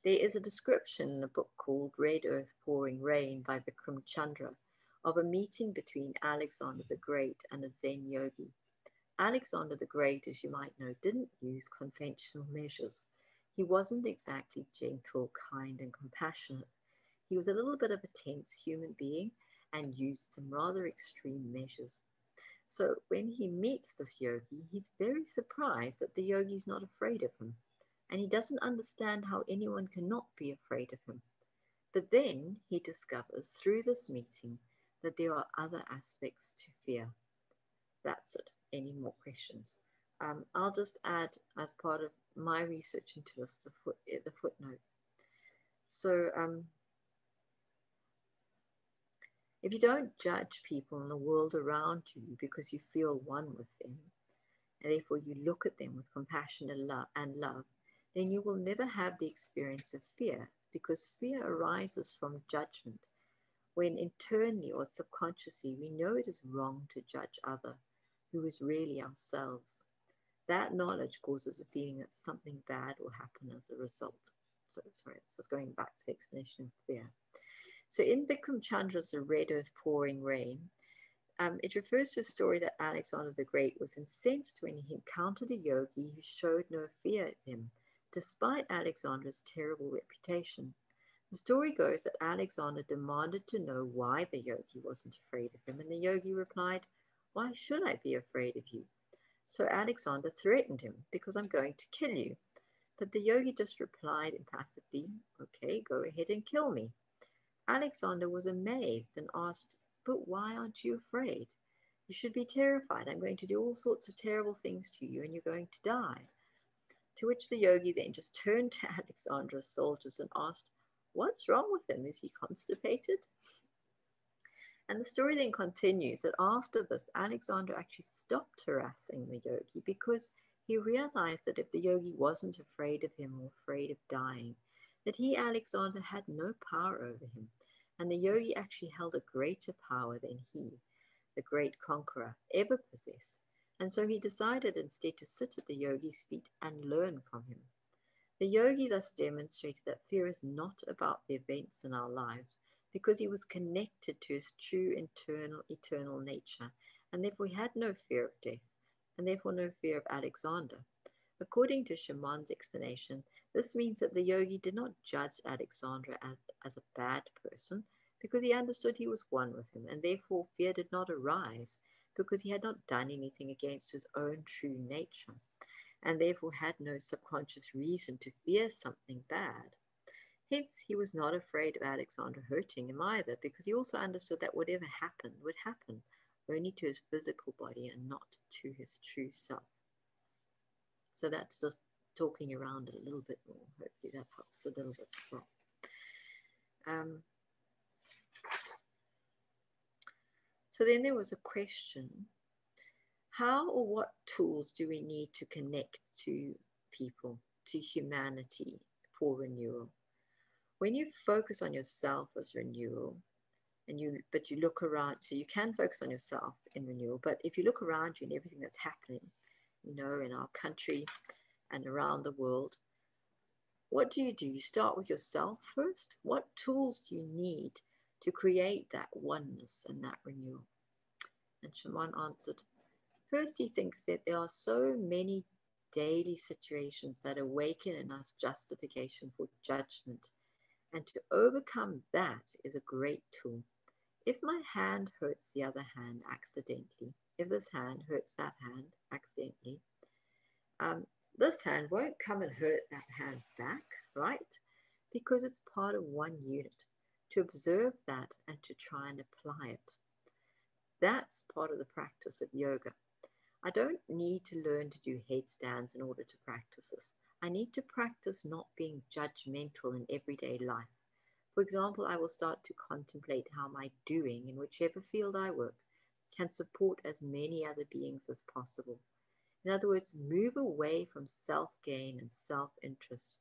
There is a description in a book called Red Earth Pouring Rain by Vikram Chandra of a meeting between Alexander the Great and a Zen yogi. Alexander the Great, as you might know, didn't use conventional measures. He wasn't exactly gentle, kind, and compassionate. He was a little bit of a tense human being and used some rather extreme measures. So when he meets this yogi, he's very surprised that the yogi is not afraid of him, and he doesn't understand how anyone cannot be afraid of him. But then he discovers through this meeting that there are other aspects to fear. That's it. Any more questions? Um, I'll just add, as part of my research into this, the, foot, the footnote. So um, if you don't judge people in the world around you because you feel one with them, and therefore you look at them with compassion and love, and love, then you will never have the experience of fear because fear arises from judgment. When internally or subconsciously we know it is wrong to judge other, who is really ourselves. That knowledge causes a feeling that something bad will happen as a result. So, sorry, this is going back to the explanation of fear. So in Vikram Chandra's The Red Earth Pouring Rain, um, it refers to a story that Alexander the Great was incensed when he encountered a yogi who showed no fear of him, despite Alexander's terrible reputation. The story goes that Alexander demanded to know why the yogi wasn't afraid of him, and the yogi replied, Why should I be afraid of you? So Alexander threatened him, Because I'm going to kill you. But the yogi just replied impassively, Okay, go ahead and kill me. Alexander was amazed and asked, But why aren't you afraid? You should be terrified. I'm going to do all sorts of terrible things to you and you're going to die. To which the yogi then just turned to Alexander's soldiers and asked, What's wrong with him? Is he constipated? And the story then continues that after this, Alexander actually stopped harassing the yogi because he realized that if the yogi wasn't afraid of him or afraid of dying, that he, Alexander, had no power over him, and the yogi actually held a greater power than he, the great conqueror, ever possessed. And so he decided instead to sit at the yogi's feet and learn from him. The yogi thus demonstrated that fear is not about the events in our lives because he was connected to his true internal eternal nature, and therefore he had no fear of death, and therefore no fear of Alexander. According to Shimon's explanation, this means that the yogi did not judge Alexandra as, as a bad person because he understood he was one with him, and therefore fear did not arise because he had not done anything against his own true nature, and therefore had no subconscious reason to fear something bad. Hence, he was not afraid of Alexandra hurting him either, because he also understood that whatever happened would happen only to his physical body and not to his true self. So that's just talking around a little bit more. Hopefully that helps a little bit as well. Um, so then there was a question, how or what tools do we need to connect to people, to humanity for renewal? When you focus on yourself as renewal, and you but you look around, so you can focus on yourself in renewal, but if you look around you and everything that's happening, you know, in our country, and around the world. What do you do? You start with yourself first. What tools do you need to create that oneness and that renewal? And Shimon answered, First, he thinks that there are so many daily situations that awaken in us justification for judgment. And to overcome that is a great tool. If my hand hurts the other hand accidentally, if this hand hurts that hand accidentally, um, this hand won't come and hurt that hand back, right? because it's part of one unit, to observe that and to try and apply it. That's part of the practice of yoga. I don't need to learn to do headstands in order to practice this. I need to practice not being judgmental in everyday life. For example, I will start to contemplate how my doing in whichever field I work can support as many other beings as possible. In other words, move away from self gain and self interest.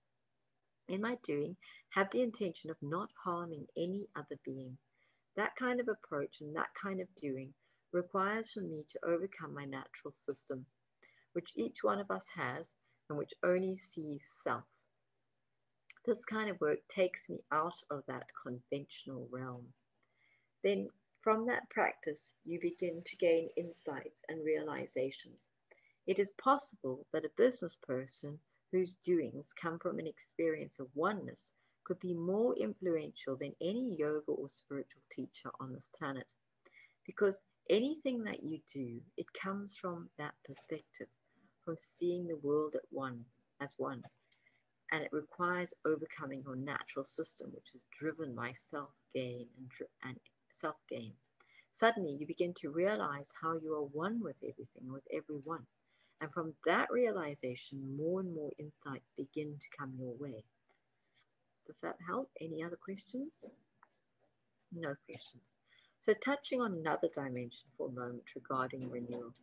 In my doing, have the intention of not harming any other being. That kind of approach and that kind of doing requires for me to overcome my natural system, which each one of us has and which only sees self. This kind of work takes me out of that conventional realm. Then, from that practice, you begin to gain insights and realizations. It is possible that a business person whose doings come from an experience of oneness could be more influential than any yoga or spiritual teacher on this planet. Because anything that you do, it comes from that perspective, from seeing the world at one as one. And it requires overcoming your natural system, which is driven by self gain and, and self gain. Suddenly, you begin to realize how you are one with everything, with everyone. And from that realization, more and more insights begin to come your way. Does that help? Any other questions? No questions. So, touching on another dimension for a moment regarding renewal.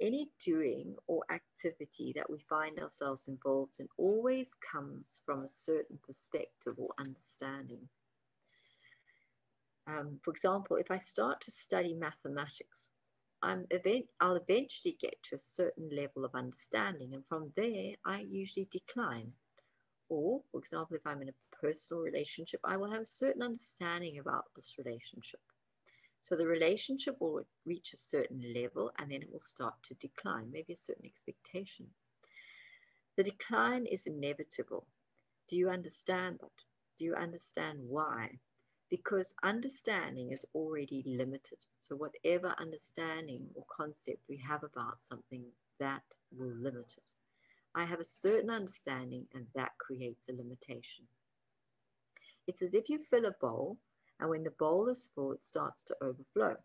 Any doing or activity that we find ourselves involved in always comes from a certain perspective or understanding. Um, for example, if I start to study mathematics, I'm event- I'll eventually get to a certain level of understanding, and from there, I usually decline. Or, for example, if I'm in a personal relationship, I will have a certain understanding about this relationship. So the relationship will reach a certain level and then it will start to decline, maybe a certain expectation. The decline is inevitable. Do you understand that? Do you understand why? Because understanding is already limited. So, whatever understanding or concept we have about something, that will limit it. I have a certain understanding, and that creates a limitation. It's as if you fill a bowl, and when the bowl is full, it starts to overflow.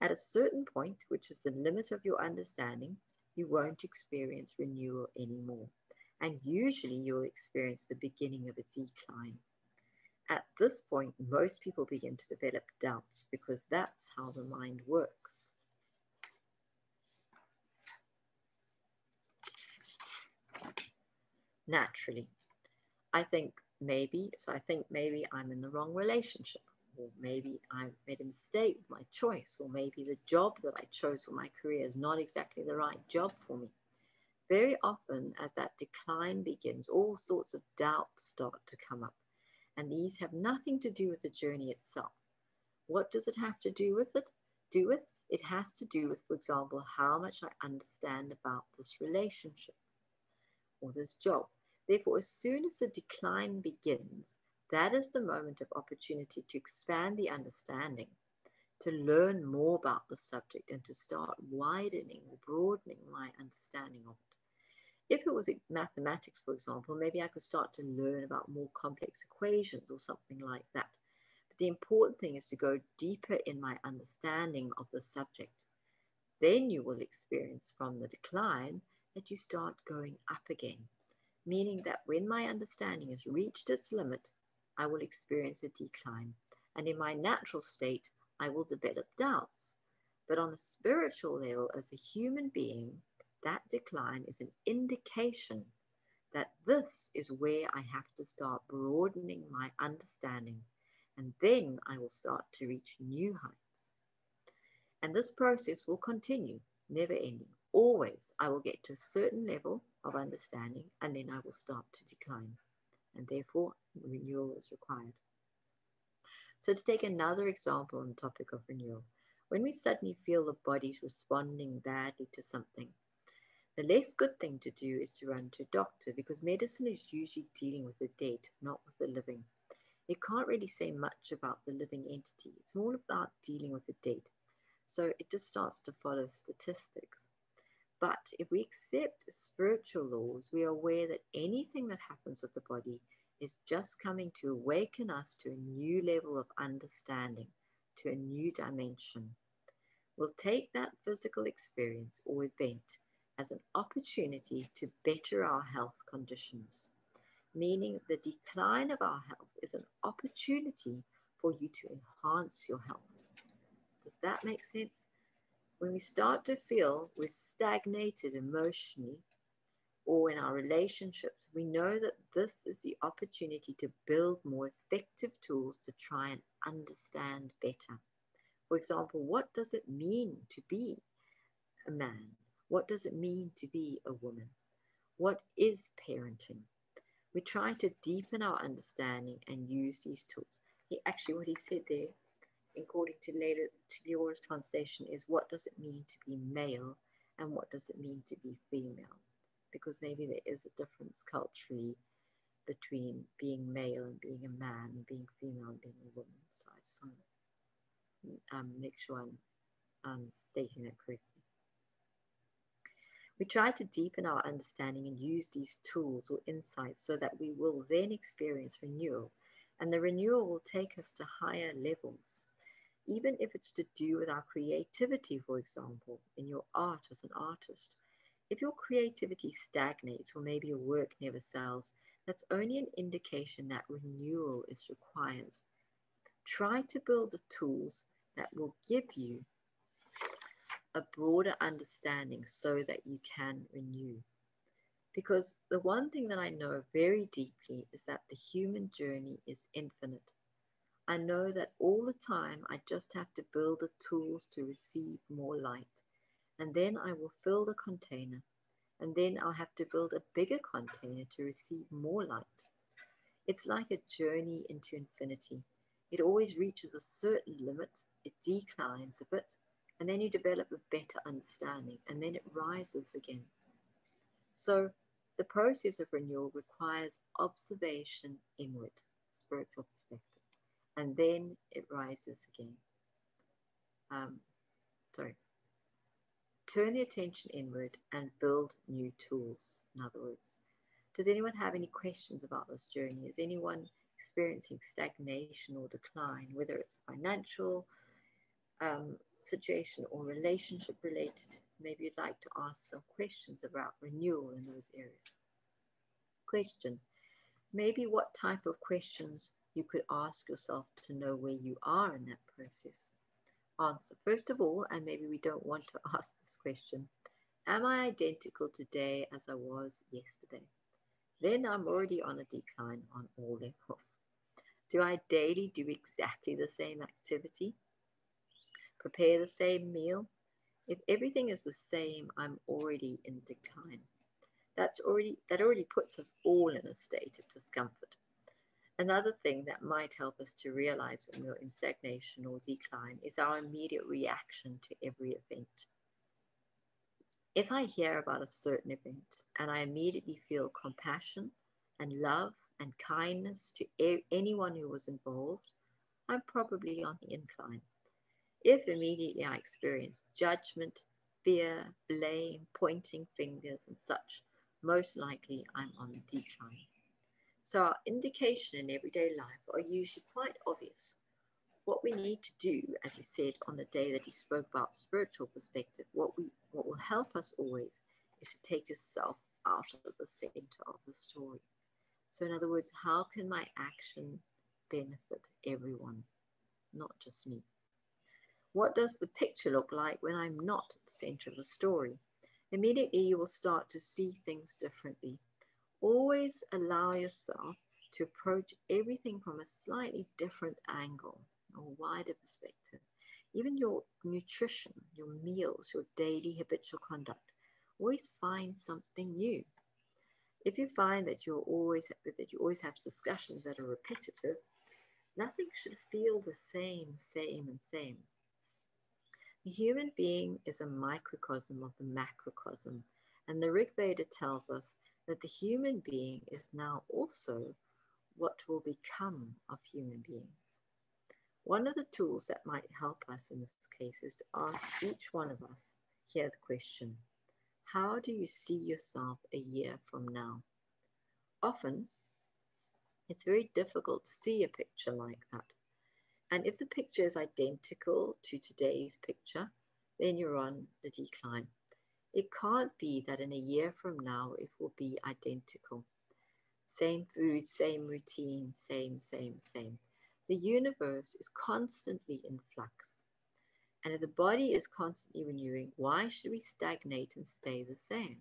At a certain point, which is the limit of your understanding, you won't experience renewal anymore. And usually you'll experience the beginning of a decline. At this point, most people begin to develop doubts because that's how the mind works. Naturally, I think maybe, so I think maybe I'm in the wrong relationship, or maybe I made a mistake with my choice, or maybe the job that I chose for my career is not exactly the right job for me. Very often, as that decline begins, all sorts of doubts start to come up, and these have nothing to do with the journey itself. What does it have to do with it? Do with it has to do with, for example, how much I understand about this relationship or this job Therefore, as soon as the decline begins, that is the moment of opportunity to expand the understanding, to learn more about the subject, and to start widening or broadening my understanding of it. If it was mathematics, for example, maybe I could start to learn about more complex equations or something like that. But the important thing is to go deeper in my understanding of the subject. Then you will experience from the decline that you start going up again meaning that when my understanding has reached its limit, I will experience a decline. And in my natural state, I will develop doubts. But on a spiritual level, as a human being, that decline is an indication that this is where I have to start broadening my understanding. And then I will start to reach new heights. And this process will continue, never ending. Always, I will get to a certain level of understanding, and then I will start to decline. And therefore, renewal is required. So, to take another example on the topic of renewal, when we suddenly feel the body's responding badly to something, the less good thing to do is to run to a doctor because medicine is usually dealing with the dead, not with the living. It can't really say much about the living entity, it's more about dealing with the dead. So it just starts to follow statistics. But if we accept spiritual laws, we are aware that anything that happens with the body is just coming to awaken us to a new level of understanding, to a new dimension. We'll take that physical experience or event as an opportunity to better our health conditions, meaning the decline of our health is an opportunity for you to enhance your health. Does that make sense? When we start to feel we've stagnated emotionally or in our relationships, we know that this is the opportunity to build more effective tools to try and understand better. For example, what does it mean to be a man? What does it mean to be a woman? What is parenting? We try to deepen our understanding and use these tools. He actually, what he said there, according to Leila Leora's translation, is what does it mean to be male and what does it mean to be female? because maybe there is a difference culturally between being male and being a man and being female and being a woman. So I just want to um, make sure I'm um, stating that correctly. We try to deepen our understanding and use these tools or insights so that we will then experience renewal. And the renewal will take us to higher levels, even if it's to do with our creativity, for example, in your art as an artist if your creativity stagnates or maybe your work never sells, that's only an indication that renewal is required. Try to build the tools that will give you a broader understanding so that you can renew. Because the one thing that I know very deeply is that the human journey is infinite. I know that all the time I just have to build the tools to receive more light and then I will fill the container, and then I'll have to build a bigger container to receive more light. It's like a journey into infinity. It always reaches a certain limit, it declines a bit, and then you develop a better understanding, and then it rises again. So, the process of renewal requires observation inward, spiritual perspective, and then it rises again. Um, sorry turn the attention inward and build new tools, in other words. Does anyone have any questions about this journey? Is anyone experiencing stagnation or decline, whether it's financial um, situation or relationship related? Maybe you'd like to ask some questions about renewal in those areas. Question Maybe what type of questions you could ask yourself to know where you are in that process answer. First of all, and maybe we don't want to ask this question, am I identical today as I was yesterday? Then I'm already on a decline on all levels. Do I daily do exactly the same activity? Prepare the same meal? If everything is the same, I'm already in decline. That's already that already puts us all in a state of discomfort. Another thing that might help us to realize when we're in stagnation or decline is our immediate reaction to every event. If I hear about a certain event and I immediately feel compassion and love and kindness to anyone who was involved, I'm probably on the incline. If immediately I experience judgment, fear, blame, pointing fingers, and such, most likely I'm on the decline. So our indication in everyday life are usually quite obvious. What we need to do, as he said on the day that he spoke about spiritual perspective, what we what will help us always is to take yourself out of the center of the story. So in other words, how can my action benefit everyone, not just me? What does the picture look like when I'm not at the center of the story? Immediately you will start to see things differently always allow yourself to approach everything from a slightly different angle or wider perspective. Even your nutrition, your meals, your daily habitual conduct, always find something new. If you find that you're always that you always have discussions that are repetitive, nothing should feel the same, same, and same. The human being is a microcosm of the macrocosm, and the Rig Veda tells us that the human being is now also what will become of human beings. One of the tools that might help us in this case is to ask each one of us here the question How do you see yourself a year from now? Often, It's very difficult to see a picture like that. And if the picture is identical to today's picture, then you're on the decline. It can't be that in a year from now it will be identical. Same food, same routine, same, same, same. The universe is constantly in flux. And if the body is constantly renewing, why should we stagnate and stay the same?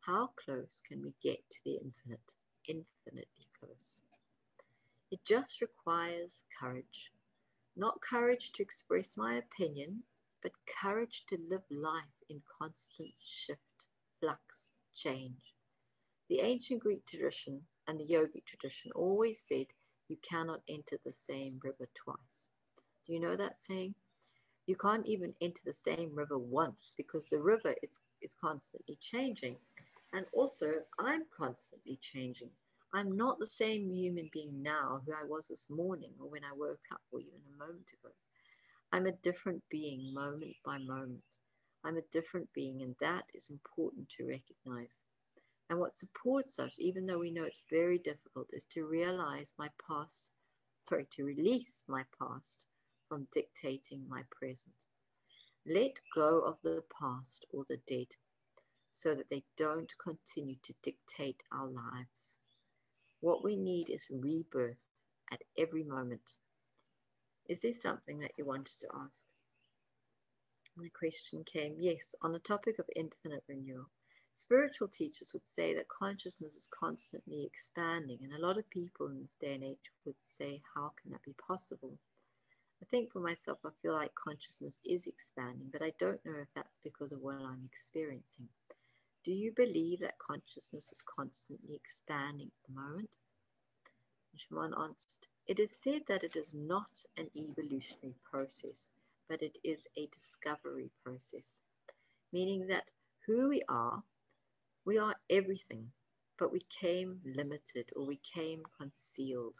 How close can we get to the infinite? Infinitely close. It just requires courage. Not courage to express my opinion, but courage to live life in constant shift, flux, change. The ancient Greek tradition and the yogic tradition always said you cannot enter the same river twice. Do you know that saying? You can't even enter the same river once because the river is, is constantly changing. And also, I'm constantly changing. I'm not the same human being now who I was this morning or when I woke up or even a moment ago. I'm a different being moment by moment. I'm a different being, and that is important to recognize. And what supports us, even though we know it's very difficult, is to realize my past, sorry, to release my past from dictating my present. Let go of the past or the dead so that they don't continue to dictate our lives. What we need is rebirth at every moment. Is there something that you wanted to ask? And the question came yes, on the topic of infinite renewal. Spiritual teachers would say that consciousness is constantly expanding, and a lot of people in this day and age would say, How can that be possible? I think for myself, I feel like consciousness is expanding, but I don't know if that's because of what I'm experiencing. Do you believe that consciousness is constantly expanding at the moment? And Shimon answered, It is said that it is not an evolutionary process, but it is a discovery process, meaning that who we are, we are everything, but we came limited or we came concealed,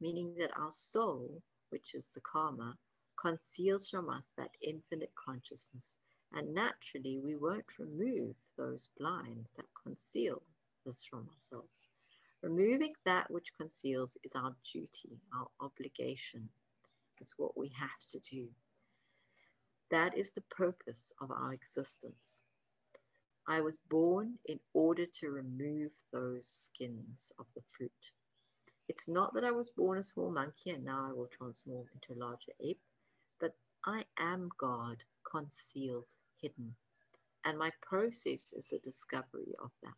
meaning that our soul, which is the karma, conceals from us that infinite consciousness and naturally, we won't remove those blinds that conceal this from ourselves. Removing that which conceals is our duty, our obligation. It's what we have to do. That is the purpose of our existence. I was born in order to remove those skins of the fruit. It's not that I was born a small monkey and now I will transform into a larger ape, but I am God concealed, hidden. And my process is the discovery of that.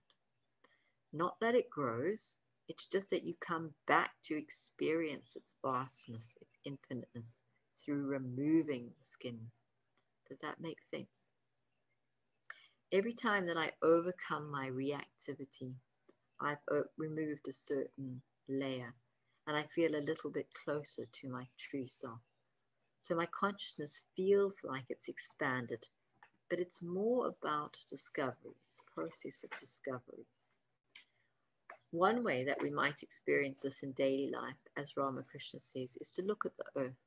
Not that it grows, it's just that you come back to experience its vastness, its infiniteness through removing the skin. Does that make sense? Every time that I overcome my reactivity, I've uh, removed a certain layer and I feel a little bit closer to my true self. So my consciousness feels like it's expanded, but it's more about discovery, it's a process of discovery. One way that we might experience this in daily life, as Ramakrishna says, is to look at the earth.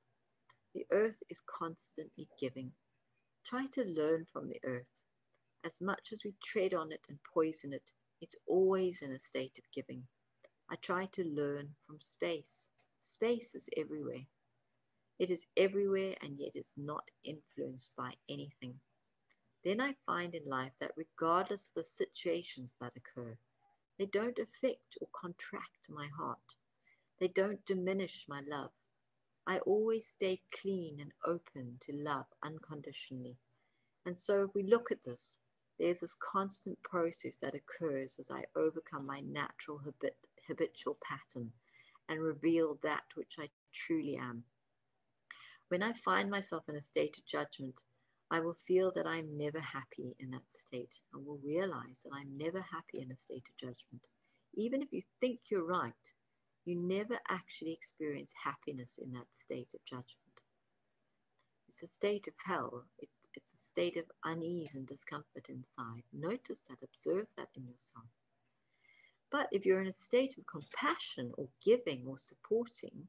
The earth is constantly giving. Try to learn from the earth. As much as we tread on it and poison it, it's always in a state of giving. I try to learn from space. Space is everywhere. It is everywhere and yet is not influenced by anything. Then I find in life that regardless the situations that occur, they don't affect or contract my heart. They don't diminish my love. I always stay clean and open to love unconditionally. And so if we look at this, there's this constant process that occurs as I overcome my natural habit, habitual pattern and reveal that which I truly am. When I find myself in a state of judgment, I will feel that I'm never happy in that state and will realize that I'm never happy in a state of judgment. Even if you think you're right, you never actually experience happiness in that state of judgment. It's a state of hell. It, it's a state of unease and discomfort inside. Notice that, observe that in yourself. But if you're in a state of compassion or giving or supporting,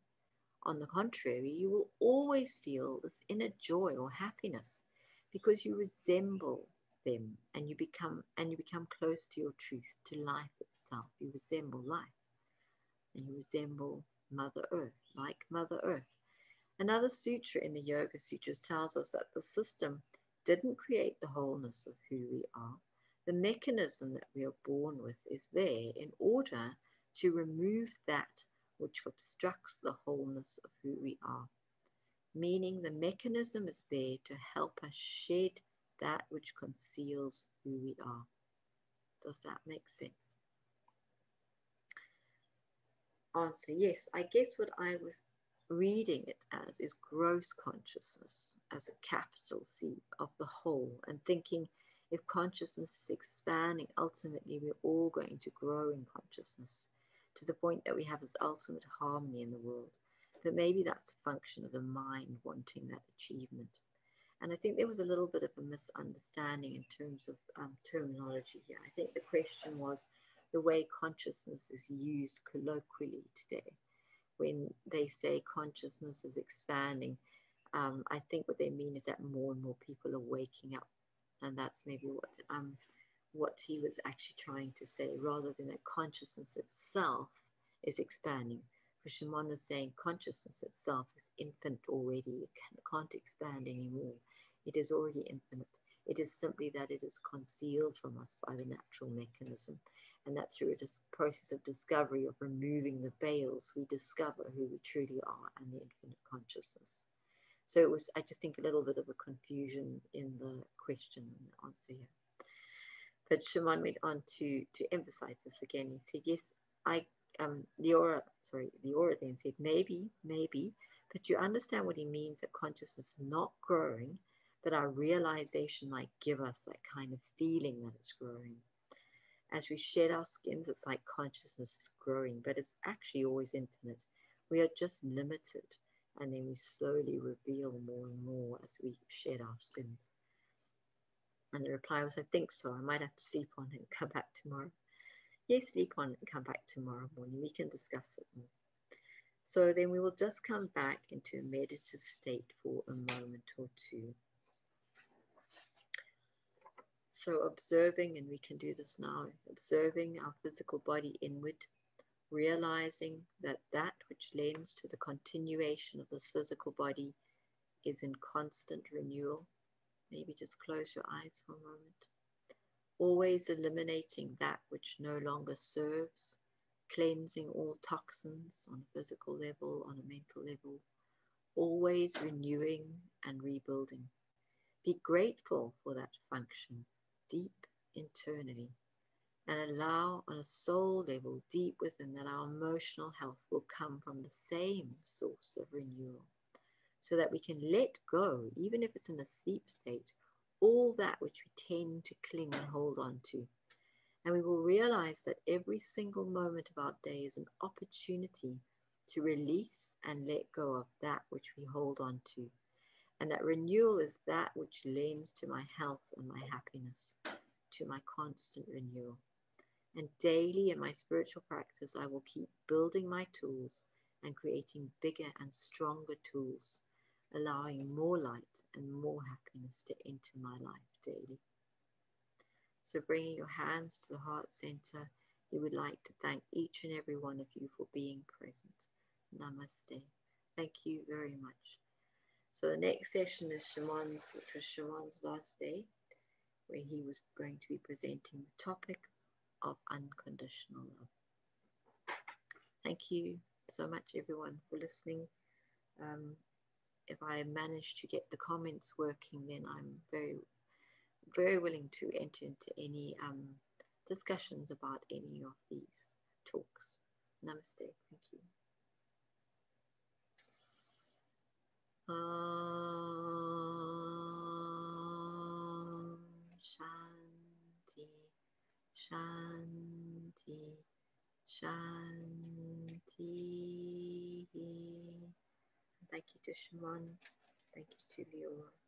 on the contrary, you will always feel this inner joy or happiness because you resemble them and you become and you become close to your truth, to life itself. You resemble life. and you resemble Mother Earth, like Mother Earth. Another sutra in the Yoga Sutras tells us that the system didn't create the wholeness of who we are. The mechanism that we are born with is there in order to remove that which obstructs the wholeness of who we are. Meaning the mechanism is there to help us shed that which conceals who we are. Does that make sense? Answer yes. I guess what I was reading it as is gross consciousness as a capital C of the whole and thinking if consciousness is expanding, ultimately we're all going to grow in consciousness to the point that we have this ultimate harmony in the world. But maybe that's a function of the mind wanting that achievement. And I think there was a little bit of a misunderstanding in terms of um, terminology here. I think the question was the way consciousness is used colloquially today. When they say consciousness is expanding, um, I think what they mean is that more and more people are waking up. And that's maybe what um, what he was actually trying to say, rather than that consciousness itself is expanding. Shimon was saying consciousness itself is infinite already. It can, can't expand anymore. It is already infinite. It is simply that it is concealed from us by the natural mechanism. And that through a process of discovery, of removing the veils, we discover who we truly are and the infinite consciousness. So it was, I just think, a little bit of a confusion in the question and the answer here. But Shimon went on to, to emphasize this again. He said, Yes, I, um, Leora, sorry, Leora then said, Maybe, maybe, but you understand what he means that consciousness is not growing, that our realization might give us that kind of feeling that it's growing. As we shed our skins, it's like consciousness is growing, but it's actually always infinite. We are just limited, and then we slowly reveal more and more as we shed our skins. And the reply was, I think so. I might have to sleep on it and come back tomorrow. Yes, sleep on it and come back tomorrow morning. We can discuss it more. So then we will just come back into a meditative state for a moment or two. So observing, and we can do this now, observing our physical body inward, realizing that that which lends to the continuation of this physical body is in constant renewal Maybe just close your eyes for a moment. Always eliminating that which no longer serves, cleansing all toxins on a physical level, on a mental level, always renewing and rebuilding. Be grateful for that function deep internally and allow on a soul level deep within that our emotional health will come from the same source of renewal so that we can let go, even if it's in a sleep state, all that which we tend to cling and hold on to. And we will realize that every single moment of our day is an opportunity to release and let go of that which we hold on to. And that renewal is that which lends to my health and my happiness, to my constant renewal. And daily in my spiritual practice, I will keep building my tools and creating bigger and stronger tools allowing more light and more happiness to enter my life daily. So, bringing your hands to the heart center, we would like to thank each and every one of you for being present. Namaste. Thank you very much. So, the next session is Shimon's, which was Shimon's last day, where he was going to be presenting the topic of unconditional love. Thank you so much, everyone, for listening. Um, if I manage to get the comments working, then I'm very, very willing to enter into any um, discussions about any of these talks. Namaste. Thank you. Um, shanti, shanti, shanti. Thank you to Shimon. Thank you to Leora.